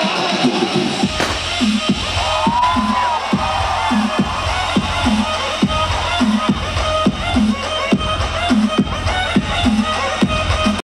Yeah.